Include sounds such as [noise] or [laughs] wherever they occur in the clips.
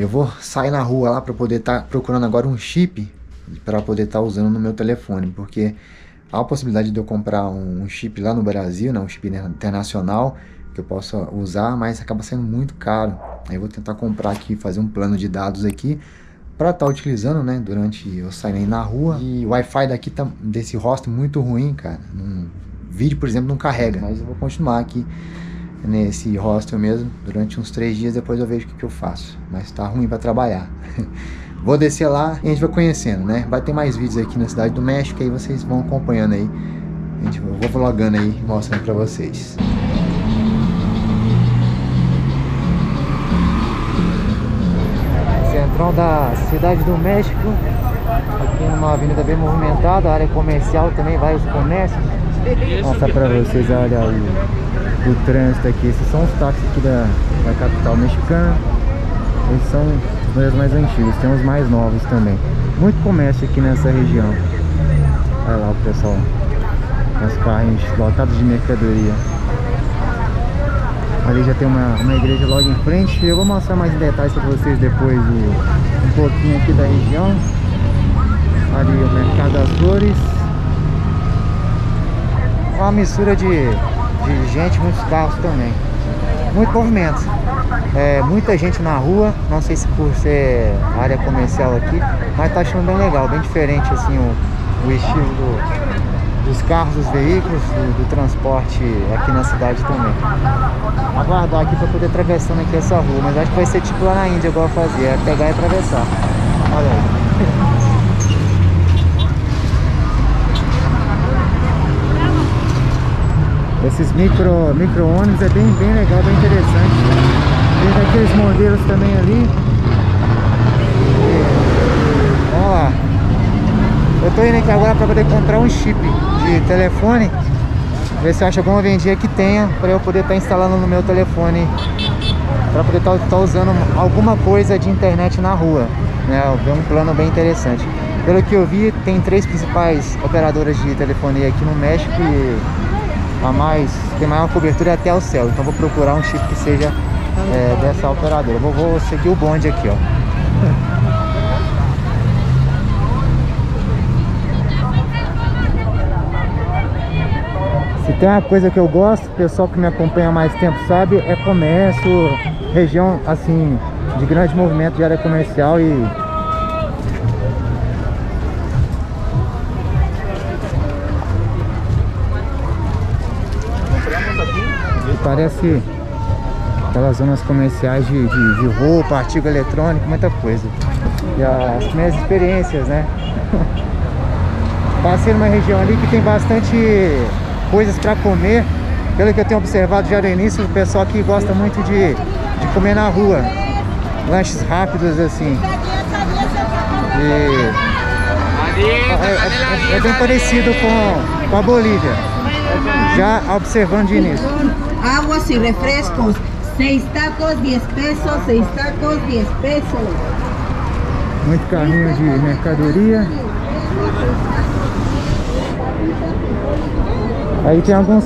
eu vou sair na rua lá para poder estar tá procurando agora um chip para poder estar tá usando no meu telefone, porque há a possibilidade de eu comprar um, chip lá no Brasil, né, um chip internacional que eu possa usar, mas acaba sendo muito caro. Aí eu vou tentar comprar aqui, fazer um plano de dados aqui para estar tá utilizando, né, durante eu sair na rua. E o Wi-Fi daqui tá desse hostel muito ruim, cara. Um vídeo, por exemplo, não carrega, mas eu vou continuar aqui nesse hostel mesmo durante uns três dias. Depois eu vejo o que, que eu faço. Mas tá ruim para trabalhar. [laughs] Vou descer lá e a gente vai conhecendo, né? Vai ter mais vídeos aqui na Cidade do México, aí vocês vão acompanhando aí. A gente, eu vou vlogando aí, mostrando pra vocês. Centrão da Cidade do México. Aqui numa avenida bem movimentada, área comercial também, vários comércios. Vou mostrar pra vocês, olha o, o trânsito aqui. Esses são os táxis aqui da, da capital mexicana. Eles são os mais antigos, tem os mais novos também. Muito comércio aqui nessa região. Olha lá o pessoal. Os carros lotados de mercadoria. Ali já tem uma, uma igreja logo em frente. Eu vou mostrar mais detalhes para vocês depois o, um pouquinho aqui da região. Ali o Mercado das Flores. Uma mistura de, de gente, muitos carros também. Muito movimento. É, muita gente na rua, não sei se por ser área comercial aqui, mas tá achando bem legal, bem diferente assim o, o estilo do, dos carros, dos veículos, do, do, transporte aqui na cidade também. Aguardar aqui para poder atravessando aqui essa rua, mas acho que vai ser tipo lá na Índia igual fazia, é pegar e atravessar. Olha [laughs] aí. Esses micro, micro ônibus é bem, bem legal, bem interessante. Tem aqueles modelos também ali. Vamos lá. Eu tô indo aqui agora para poder comprar um chip de telefone. Ver se acha alguma vendinha que tenha para eu poder estar tá instalando no meu telefone. Para poder estar tá, tá usando alguma coisa de internet na rua. Né? Ver um plano bem interessante. Pelo que eu vi, tem três principais operadoras de telefonia aqui no México e a mais tem maior cobertura até o céu. Então vou procurar um chip que seja é, dessa operadora. Vou, vou seguir o bonde aqui, ó. Se tem uma coisa que eu gosto, pessoal que me acompanha mais tempo sabe, é comércio, região assim, de grande movimento de área comercial e parece aquelas zonas comerciais de, de, de roupa, artigo eletrônico, muita coisa. E as minhas experiências, né? [laughs] Passei numa região ali que tem bastante coisas para comer. Pelo que eu tenho observado já no início, o pessoal aqui gosta muito de, de comer na rua. Lanches rápidos assim. E é, é, é bem parecido com, com a Bolívia. Já observando de início. Águas e refrescos 6 tacos, 10 pesos, 6 tacos, 10 pesos. Muito carrinho de mercadoria. Aí tem alguns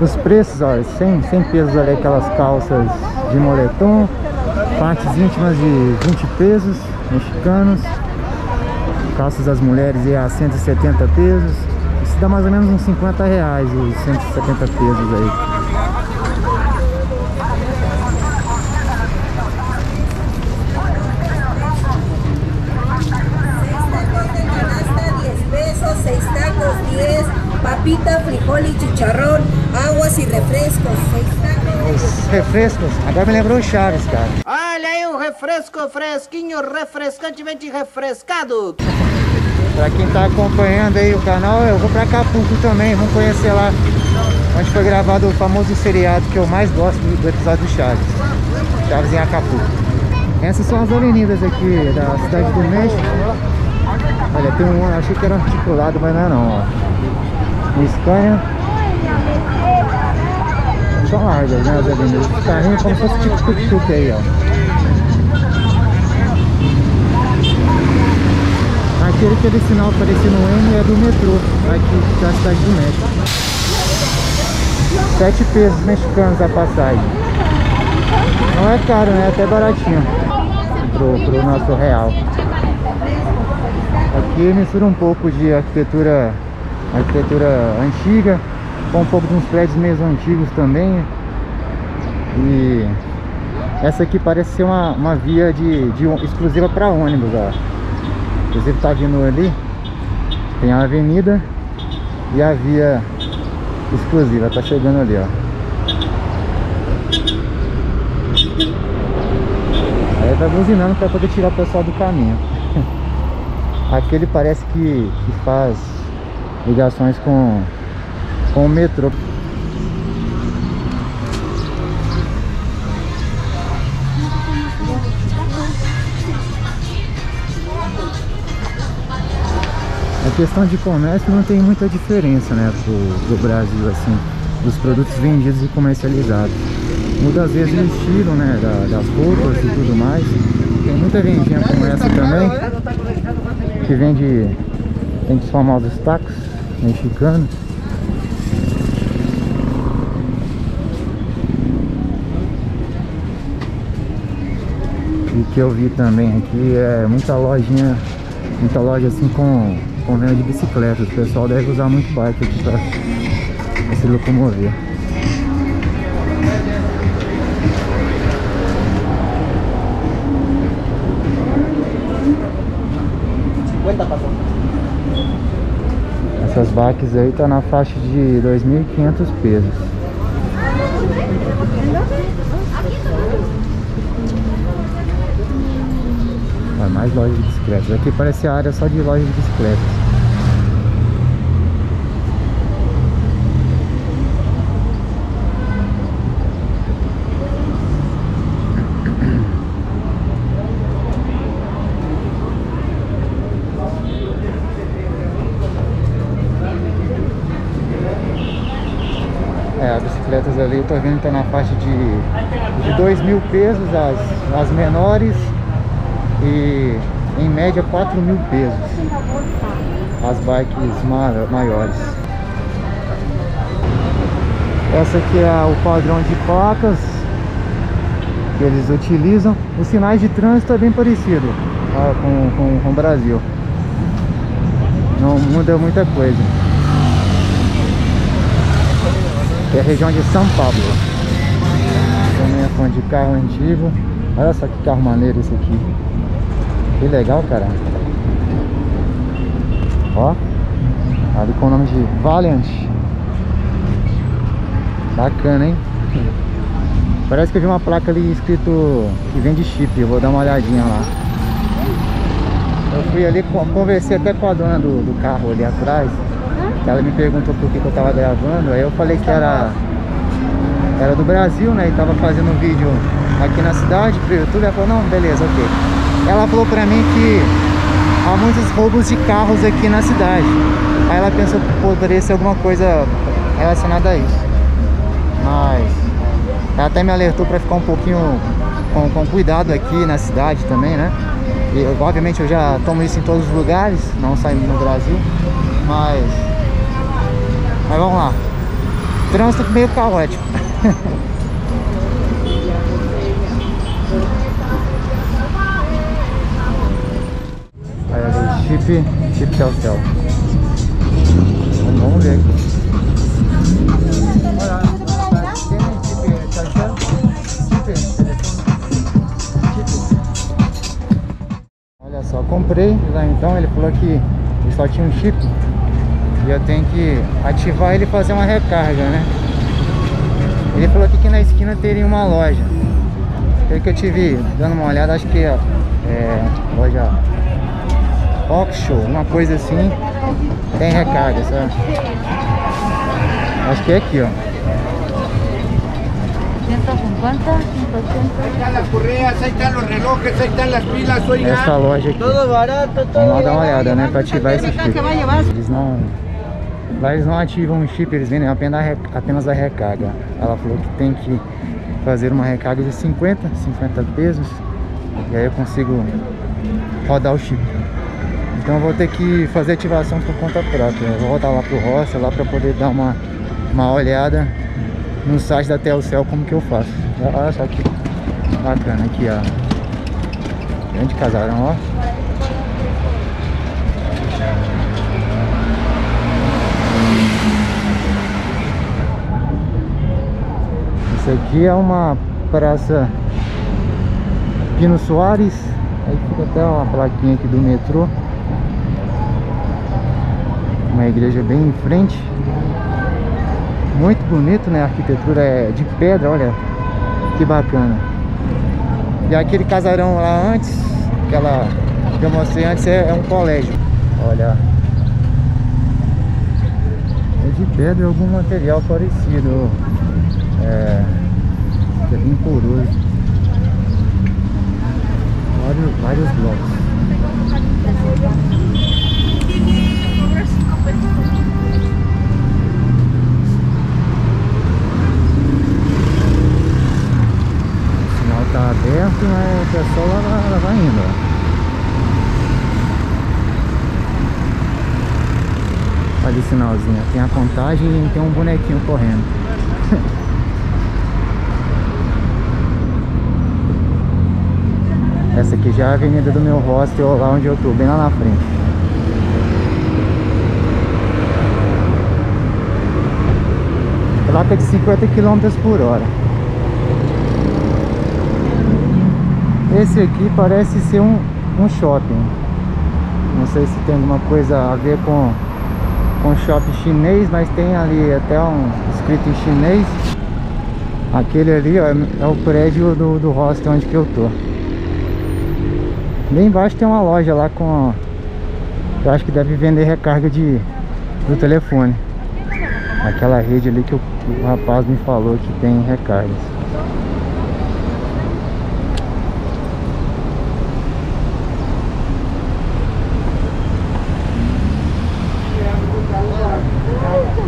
os preços, ó, 100, 100 pesos ali aquelas calças de moletom, partes íntimas de 20 pesos mexicanos, calças das mulheres a 170 pesos, isso dá mais ou menos uns 50 reais os 170 pesos aí. Papita, frijol y chicharrón, aguas y refrescos. Os refrescos, agora me lembrou Chaves, cara. Olha aí o refresco fresquinho, refrescantemente refrescado. pra quem tá acompanhando aí o canal, eu vou pra Acapulco também, vamos conhecer lá onde foi gravado o famoso seriado que eu mais gosto do episódio do Chaves. Chaves em Acapulco. Essas são as avenidas aqui da cidade do México. Olha, tem um, achei que era articulado, mas não é não, ó. Scania são largas, né, as avenidas. Os carrinhos como se fosse tipo tuk-tuk aí, ó. Aquele que é sinal parecendo um M é do metrô, aqui da cidade do México. Sete pesos mexicanos a passagem. Não é caro, né? É até baratinho. pro, pro nosso real. Aqui mistura um pouco de arquitetura, arquitetura antiga, com um pouco de uns prédios meio antigos também. E essa aqui parece ser uma, uma via de, de exclusiva para ônibus, ó. Inclusive tá vindo ali, tem a avenida e a via exclusiva, tá chegando ali, ó. Aí tá buzinando para poder tirar o pessoal do caminho. [laughs] Aquele parece que, que faz ligações com, com o metrô. A questão de comércio não tem muita diferença, né, pro, do Brasil, assim, dos produtos vendidos e comercializados. Muda às vezes o estilo, né, da, das roupas e tudo mais. Tem muita vendinha como essa também, que vende, vende os famosos tacos mexicanos. E que eu vi também aqui é muita lojinha, muita loja assim com, com venda de bicicletas. O pessoal deve usar muito bike aqui para se locomover. Bikes aí tá na faixa de 2.500 pesos. Olha, mais loja de bicicletas. Aqui parece a área só de loja de bicicletas. É, bicicletas ali eu tô vendo que tá na faixa de, de 2 mil pesos as, as menores e em média 4 mil pesos as bikes maiores. Essa aqui é o padrão de placas que eles utilizam. Os sinais de trânsito é bem parecido tá, com, com, com o Brasil. Não muda muita coisa que é a região de São Paulo. Também é fã de carro antigo. Olha só que carro maneiro esse aqui. Que legal, cara. Ó. Ali com o nome de Valiant. Bacana, hein? Parece que eu vi uma placa ali escrito que vende chip. Eu vou dar uma olhadinha lá. Eu fui ali, conversei até com a dona do, do carro ali atrás. Ela me perguntou por que, que eu tava gravando, aí eu falei que era, era do Brasil, né? E tava fazendo um vídeo aqui na cidade pro YouTube. Ela falou, não, beleza, ok. Ela falou pra mim que há muitos roubos de carros aqui na cidade. Aí ela pensou que poderia ser alguma coisa relacionada a isso. Mas ela até me alertou pra ficar um pouquinho com, com cuidado aqui na cidade também, né? E obviamente eu já tomo isso em todos os lugares, não saindo no Brasil. Mas mas vamos lá. Trânsito meio caótico. [laughs] Aí ali, chip, chip Telcel. Vamos, vamos ver aqui. Olha, só, comprei lá então, ele falou que só tinha um chip e eu tenho que ativar ele e fazer uma recarga, né? Ele falou que aqui na esquina teria uma loja. Pelo que eu tive dando uma olhada, acho que é, é loja Oxshow, uma coisa assim, tem recarga, sabe? Acho que é aqui, ó. 150, 180. Ahí están las correas, ahí están los relojes, ahí están las pilas, oiga. Essa loja aqui. Vamos lá dar uma olhada, né? Pra ativar esse llevar Eles não. Lá eles não ativam o chip, eles vendem apenas a, recarga. Ela falou que tem que fazer uma recarga de 50, 50 pesos. E aí eu consigo rodar o chip. Então eu vou ter que fazer ativação por conta própria. Eu vou voltar lá pro Roça, lá pra poder dar uma, uma olhada no site da Telcel como que eu faço. Olha só que bacana aqui, ó. Grande casarão, ó. Isso aqui é uma praça Pino Soares. Aí fica até uma plaquinha aqui do metrô. Uma igreja bem em frente. Muito bonito, né? A arquitetura é de pedra, olha que bacana. E aquele casarão lá antes, aquela que eu mostrei antes, é, é um colégio. Olha. É de pedra algum material parecido. É, é bem poroso. Vários, vários blocos. tá aberto, mas o pessoal lá, lá vai indo, o sinalzinho, tem a contagem e tem um bonequinho correndo. [laughs] Essa aqui já é a avenida do meu hostel, lá onde eu tô, bem lá na frente. Lá tá de 50 km por hora. Esse aqui parece ser um, um shopping. Não sei se tem alguma coisa a ver com, com shopping chinês, mas tem ali até um escrito em chinês. Aquele ali ó, é o prédio do, do hostel onde que eu tô. Bem embaixo tem uma loja lá com... Eu acho que deve vender recarga de, do telefone. Aquela rede ali que o, o rapaz me falou que tem recargas.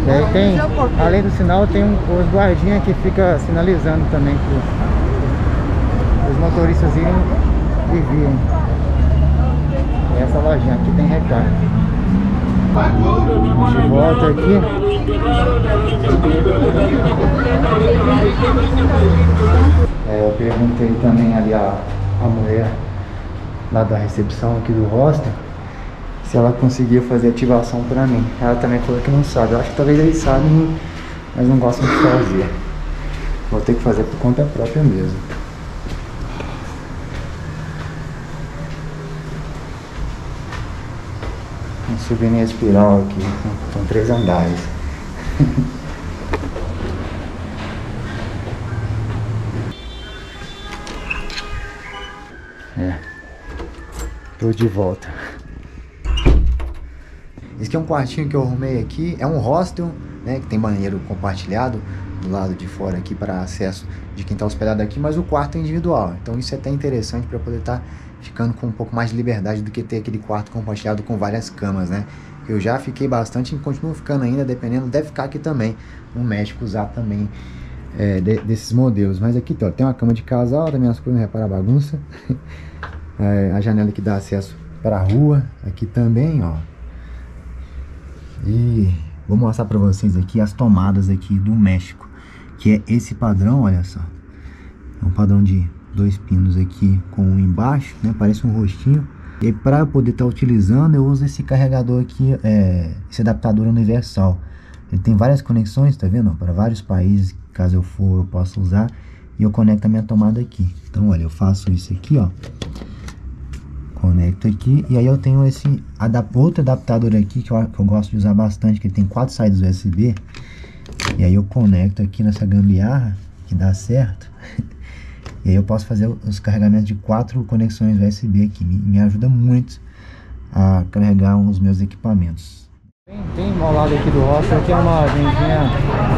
E aí tem, além do sinal, tem um, os guardinhas que fica sinalizando também para os motoristas irem e virem. Essa lojinha aqui tem recarga. De volta aqui. É, eu perguntei também ali a, a mulher lá da recepção aqui do hostel se ela conseguia fazer ativação pra mim. Ela também falou que não sabe. Eu acho que talvez eles sabem, mas não gostam de fazer. Vou ter que fazer por conta própria mesmo. Subir em espiral aqui, com três andares. [laughs] é. Tô de volta. Esse aqui é um quartinho que eu arrumei aqui, é um hostel, né, que tem banheiro compartilhado do lado de fora aqui para acesso de quem está hospedado aqui, mas o quarto é individual. Então isso é até interessante para poder estar tá ficando com um pouco mais de liberdade do que ter aquele quarto compartilhado com várias camas, né? Eu já fiquei bastante e continuo ficando ainda, dependendo, deve ficar aqui também. No México usar também é, de, desses modelos. Mas aqui ó, tem uma cama de casal, também as coisas, não repara a bagunça. [laughs] é, a janela que dá acesso para a rua, aqui também, ó. E vou mostrar para vocês aqui as tomadas aqui do México, que é esse padrão, olha só. É um padrão de dois pinos aqui com um embaixo, né? Parece um rostinho. E para poder estar tá utilizando, eu uso esse carregador aqui, é, esse adaptador universal. Ele tem várias conexões, tá vendo? Para vários países, caso eu for, eu posso usar. E eu conecto a minha tomada aqui. Então, olha, eu faço isso aqui, ó conecto aqui e aí eu tenho esse outro adaptador aqui que eu, que eu gosto de usar bastante, que tem quatro saídas USB e aí eu conecto aqui nessa gambiarra que dá certo [laughs] e aí eu posso fazer os carregamentos de quatro conexões USB aqui, me, me ajuda muito a carregar os meus equipamentos. Tem, tem ao lado aqui do hostel que é uma vendinha,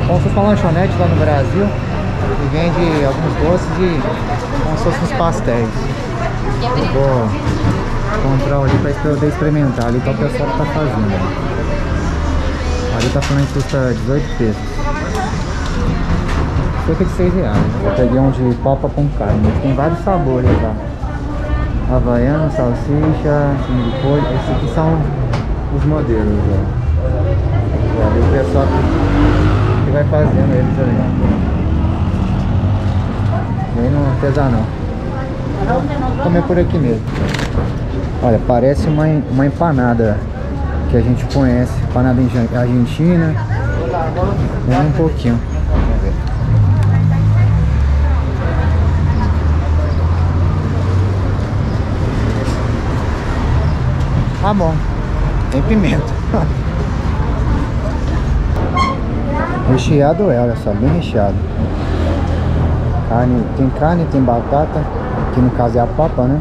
como se fosse uma lanchonete lá no Brasil e vende alguns doces e como se fossem uns pastéis. Vou comprar ali para poder experimentar. Ali tá o pessoal que tá fazendo. Ali tá falando que custa 18 pesos. Cerca de 6 reais. Eu peguei um de papa com carne. Tem vários sabores lá. Havaiano, salsicha, time de polho. Esses aqui são os modelos. Ó. Ali o pessoal que, que vai fazendo eles ali. Vem no artesanal. Vou comer por aqui mesmo. Olha, parece uma, uma empanada que a gente conhece. Empanada argentina. Vem um pouquinho. Vamos ver. Tá bom. Tem pimenta. [laughs] recheado é, olha só, bem recheado. Carne, tem carne, tem batata. Que no caso é a papa, né?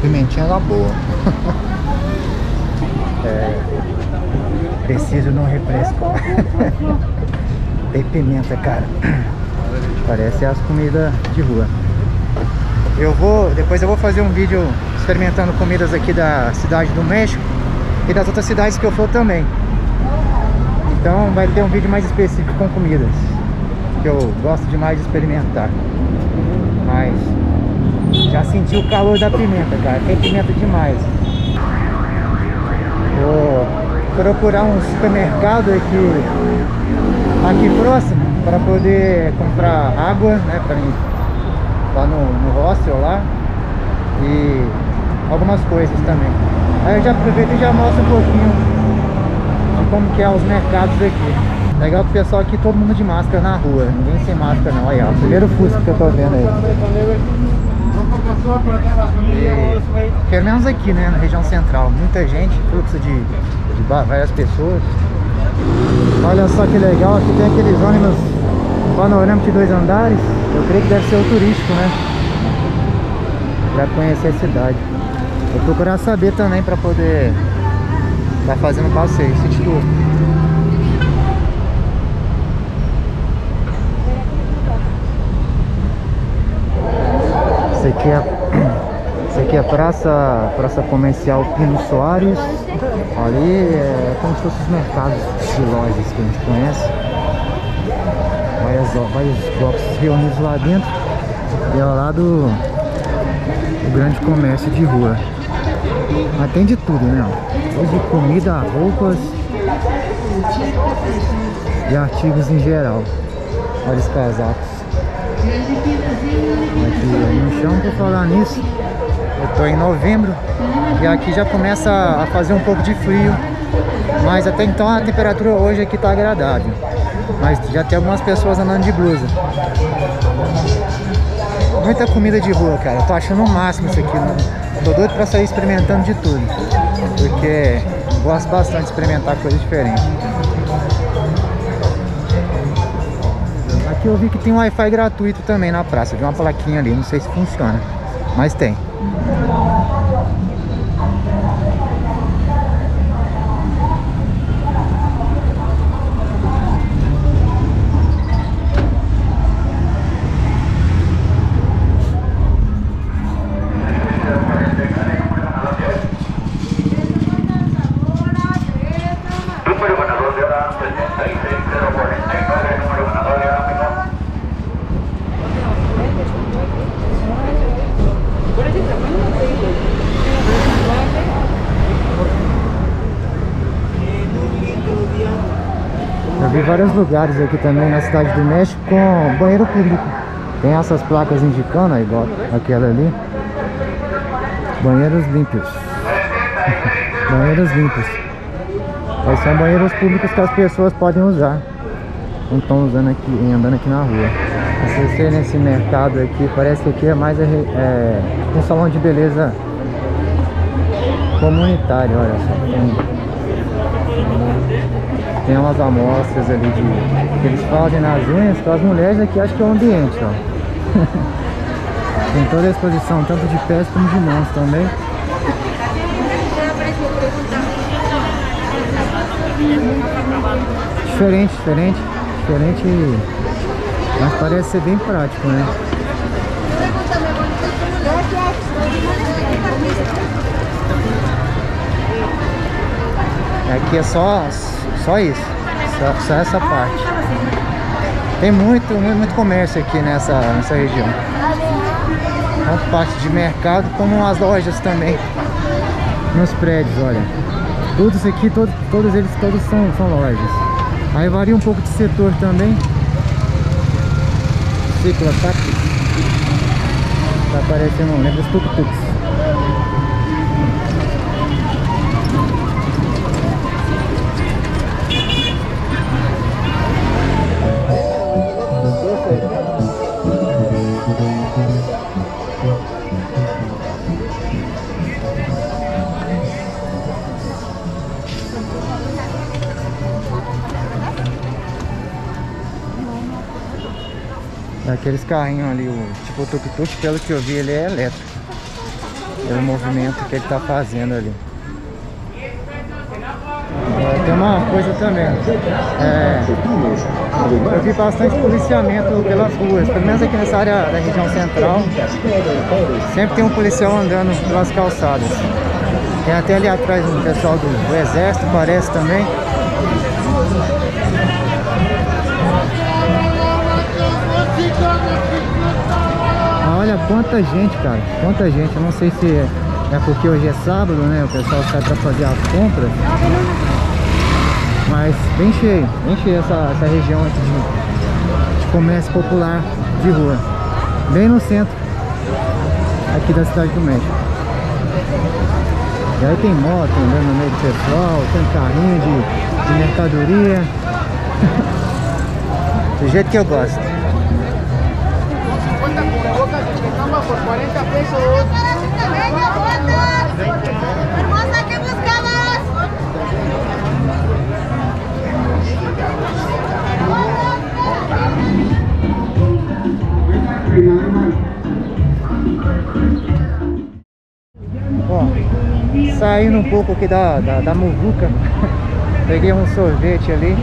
Pimentinha da boa. [laughs] é, preciso no refresco. [laughs] tem pimenta, cara. Parece as comidas de rua. Eu vou, depois eu vou fazer um vídeo experimentando comidas aqui da cidade do México e das outras cidades que eu for também. Então vai ter um vídeo mais específico com comidas que eu gosto demais de experimentar. Mas já senti o calor da pimenta, cara. Tem pimenta demais. Vou procurar um supermercado aqui, aqui próximo para poder comprar água, né, para mim lá no, no hostel lá e algumas coisas também. Aí eu já aproveito e já mostro um pouquinho de como que é os mercados aqui. Legal que o pessoal aqui, todo mundo de máscara na rua, ninguém sem máscara não. Ó, o primeiro Fusca que eu tô vendo aí. E, pelo menos aqui, né, na região central, muita gente, fluxo de, de várias pessoas. Olha só que legal, aqui tem aqueles ônibus panorâmico de dois andares. Eu creio que deve ser o turístico, né? Pra conhecer a cidade. Vou procurar saber também pra poder estar tá fazendo passeio, city tour. Esse aqui é, [coughs] esse aqui é praça, praça comercial Pino Soares. Ali é como se fossem os mercados de lojas que a gente conhece várias, vários blocos reunidos lá dentro e ao lado o grande comércio de rua. Mas tem de tudo, né? Desde comida, roupas e artigos em geral. Olha os casacos. Aqui no chão, por falar nisso, eu tô em novembro e aqui já começa a fazer um pouco de frio. Mas até então a temperatura hoje aqui tá agradável. Mas já tem algumas pessoas andando de blusa. Muita comida de rua, cara. tô achando o máximo isso aqui. Tô doido pra sair experimentando de tudo. Porque gosto bastante de experimentar coisas diferentes. Aqui eu vi que tem Wi-Fi gratuito também na praça. Vi uma plaquinha ali, não sei se funciona. Mas tem. Vários lugares aqui também na cidade do México com banheiro público. Tem essas placas indicando, igual aquela ali. Banheiros limpos. [laughs] banheiros limpos. Aí são banheiros públicos que as pessoas podem usar. Não estão usando aqui, andando aqui na rua. Se você nesse mercado aqui, parece que aqui é mais é, é, um salão de beleza comunitário, olha só. Tem, umas amostras ali de que eles fazem nas unhas para as mulheres aqui acho que é o ambiente, ó. [laughs] Tem toda a exposição, tanto de pés como de mãos também. Diferente, diferente, diferente, mas parece ser bem prático, né? Aqui é só só isso. Só, só essa parte. Tem muito, muito, comércio aqui nessa, nessa região. Tanto parte de mercado como as lojas também. Nos prédios, olha. Todos aqui, todos, eles todos são, são lojas. Aí varia um pouco de setor também. ciclotáxi. Tá aparecendo, lembra os tuk-tuks. Aqueles carrinhos ali, o tipo tuk-tuk, pelo que eu vi, ele é elétrico. Pelo movimento que ele tá fazendo ali. É, tem uma coisa também. É, eu vi bastante policiamento pelas ruas, pelo menos aqui nessa área da região central. Sempre tem um policial andando pelas calçadas. Tem até ali atrás um pessoal do, do exército, parece também. Quanta gente, cara. Quanta gente. Eu não sei se é, porque hoje é sábado, né? O pessoal sai pra fazer as compras. Mas bem cheio. Bem cheio essa, essa região aqui de, de comércio popular de rua. Bem no centro aqui da cidade do México. E aí tem moto andando no meio do pessoal, tem carrinho de, de mercadoria. [laughs] do jeito que eu gosto. Por 40 pesos. Hermosa, ¿qué buscabas? Ó, saindo um pouco aqui da, da, da muvuca, [laughs] peguei um sorvete ali.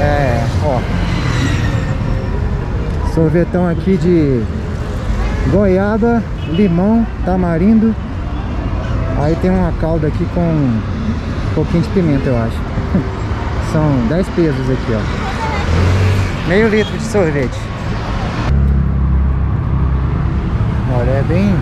É, ó. Sorvetão aqui de goiaba, limão, tamarindo. Aí tem uma calda aqui com um pouquinho de pimenta, eu acho. [laughs] São 10 pesos aqui, ó. Meio litro de sorvete. Olha, é bem...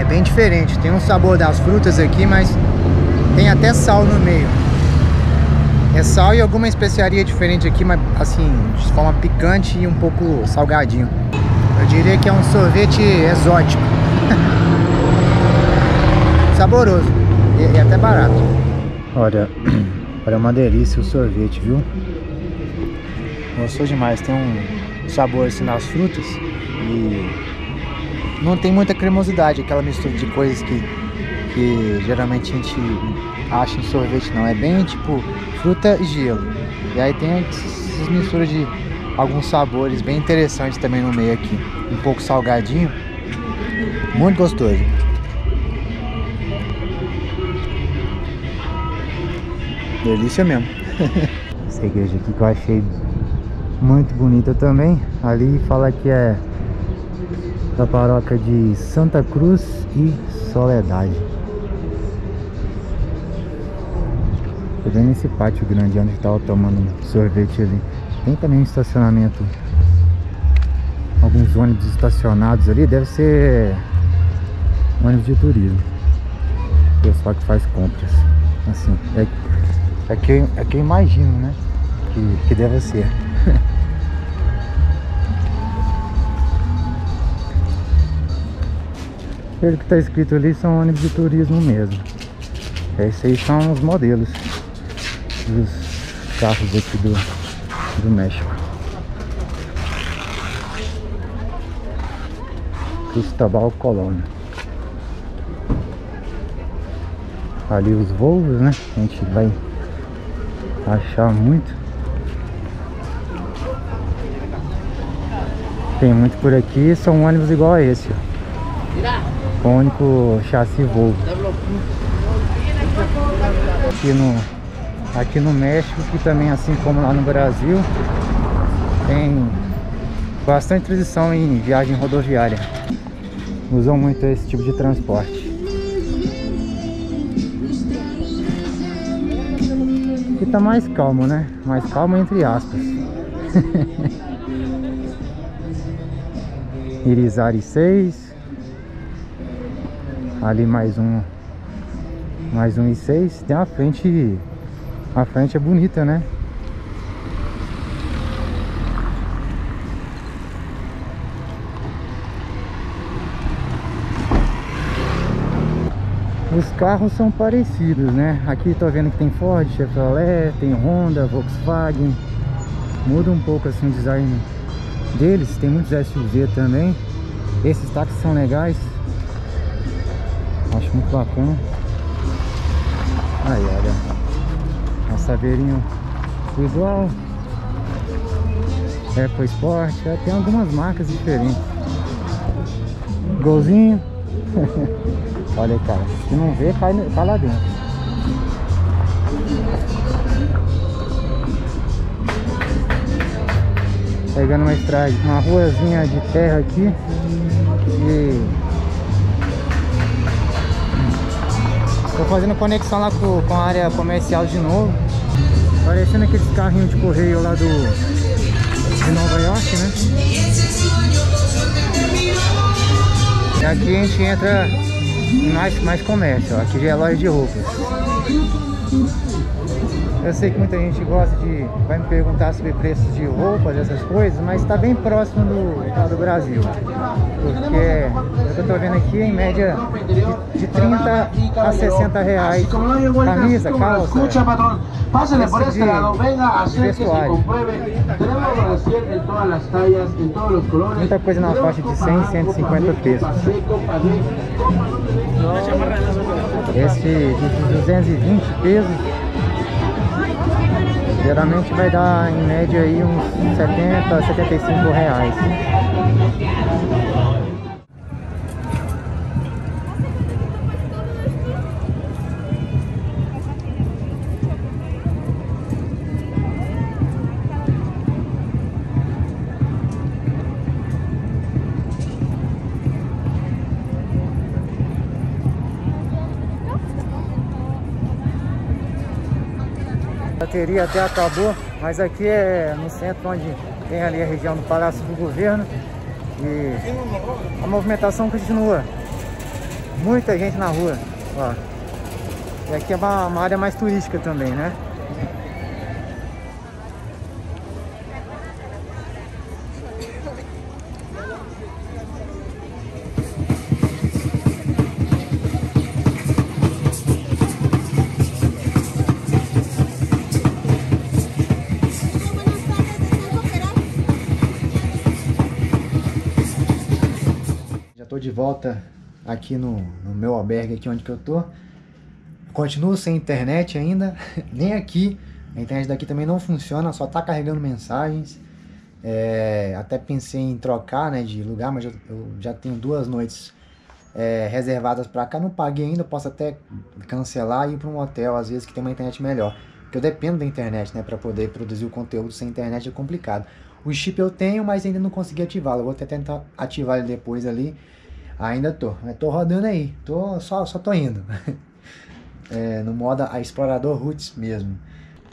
É bem diferente. Tem um sabor das frutas aqui, mas tem até sal no meio. É sal e alguma especiaria diferente aqui, mas assim, de forma picante e um pouco salgadinho. Eu diria que é um sorvete exótico. [laughs] Saboroso e, e, até barato. Olha, [clears throat] olha uma delícia o sorvete, viu? Gostou demais, tem um sabor assim nas frutas e não tem muita cremosidade, aquela mistura de coisas que, que geralmente a gente acha em sorvete não. É bem tipo fruta e gelo. E aí tem essas misturas de alguns sabores bem interessantes também no meio aqui. Um pouco salgadinho. Muito gostoso. Delícia mesmo. [laughs] Essa igreja aqui que eu achei muito bonita também. Ali fala que é da paróquia de Santa Cruz e Soledade. Tô vendo esse pátio grande onde estava tomando sorvete ali. Tem também um estacionamento. Alguns ônibus estacionados ali. Deve ser ônibus de turismo. Pessoal que faz compras. Assim, é, é, que, é que eu imagino, né? Que, que deve ser. [laughs] Pelo que está escrito ali, são ônibus de turismo mesmo. Esses aí são os modelos dos carros aqui do, do México. Cristóbal Colônia. Ali os Volvos, né? A gente vai achar muito. Tem muito por aqui, são ônibus igual a esse. Com único chassi Volvo. Aqui no aqui no México, que também assim como lá no Brasil, tem bastante tradição em viagem rodoviária. Usam muito esse tipo de transporte. Aqui tá mais calmo, né? Mais calmo entre aspas. [laughs] Irizari 6 Ali mais um Mais um i6. Tem a frente... A frente é bonita, né? Os carros são parecidos, né? Aqui tô vendo que tem Ford, Chevrolet, tem Honda, Volkswagen. Muda um pouco assim o design deles. Tem muitos SUV também. Esses táxis são legais. Acho muito bacana. Aí, olha. Saveirinho igual. EcoSport. Tem algumas marcas diferentes. Golzinho. [laughs] olha aí, cara. Se não vê, cai, cai lá dentro. Pegando uma estrada, uma ruazinha de terra aqui. E Tô fazendo conexão lá com, com a área comercial de novo. Parecendo aqueles carrinhos de correio lá do de Nova York, né? E aqui a gente entra em mais, mais comércio, ó. aqui já é loja de roupas. Eu sei que muita gente gosta de... vai me perguntar sobre preços de roupas, essas coisas, mas está bem próximo do, do Brasil. Porque, eu que eu estou vendo aqui, em média de, de 30 a 60 reais. Camisa, calça, Pásale por este lado, venga, acérquese y compruebe. Tenemos recién en todas las tallas, en todos los colores. Muita coisa na faixa de 100, 150 pesos. Esse de 220 pesos Geralmente vai dar em média aí uns 70, 75 reais. Bateria até acabou, mas aqui é no centro onde tem ali a região do Palácio do Governo e a movimentação continua. Muita gente na rua, ó. E aqui é uma, uma área mais turística também, né? De volta aqui no, no meu albergue, aqui onde que eu tô. Continuo sem internet ainda, [laughs] nem aqui. A internet daqui também não funciona, só tá carregando mensagens. É, até pensei em trocar né, de lugar, mas eu, eu já tenho duas noites é, reservadas para cá. Não paguei ainda, posso até cancelar e ir para um hotel, às vezes que tem uma internet melhor. Porque eu dependo da internet, né? Para poder produzir o conteúdo sem internet é complicado. O chip eu tenho, mas ainda não consegui ativá-lo. Vou até tentar ativar ele depois ali. Ainda tô, tô rodando aí, tô, só, só tô indo. [laughs] é, no modo a explorador roots mesmo.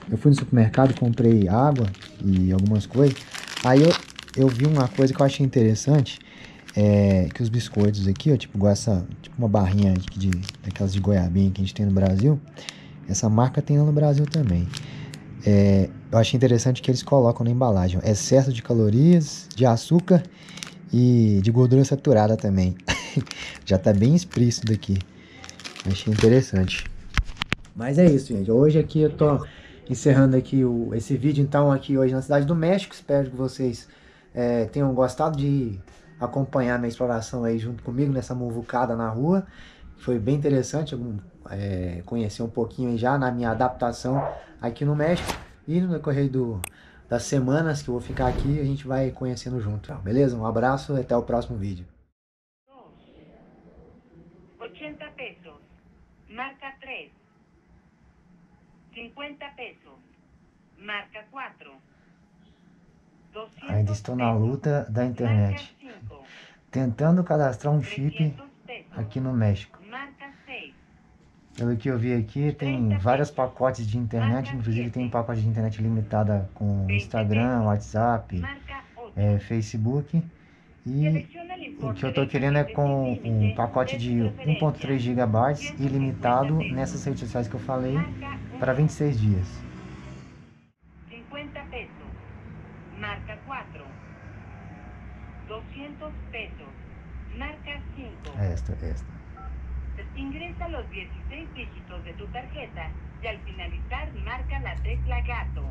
Eu fui no supermercado, comprei água e algumas coisas. Aí eu, eu vi uma coisa que eu achei interessante. É, que os biscoitos aqui, ó, tipo, essa, tipo uma barrinha de, daquelas de goiabinha que a gente tem no Brasil. Essa marca tem lá no Brasil também. É, eu achei interessante que eles colocam na embalagem ó, excesso de calorias, de açúcar e de gordura saturada também. [laughs] [laughs] Já tá bem explícito daqui. Achei interessante. Mas é isso, gente. Hoje aqui eu tô encerrando aqui o, esse vídeo, então, aqui hoje na Cidade do México. Espero que vocês é, tenham gostado de acompanhar minha exploração aí junto comigo nessa muvucada na rua. Foi bem interessante é, conhecer um pouquinho já na minha adaptação aqui no México. E no decorrer do, das semanas que eu vou ficar aqui, a gente vai conhecendo junto. Beleza? Um abraço e até o próximo vídeo. 80 pesos. Marca 3. 50 pesos. Marca 4. Ainda estou na luta da internet. Tentando cadastrar um chip aqui no México. Pelo que eu vi aqui, tem vários pacotes de internet, inclusive tem um pacote de internet limitada com Instagram, WhatsApp, é, Facebook. E O que eu tô querendo é com um pacote de 1.3 GB ilimitado nessas redes sociais que eu falei para 26 dias. 50 pesos. Marca 4. 200 pesos. Marca 5. Esta, esta. Ingresa los 16 dígitos de tu tarjeta y al finalizar marca la tecla gato.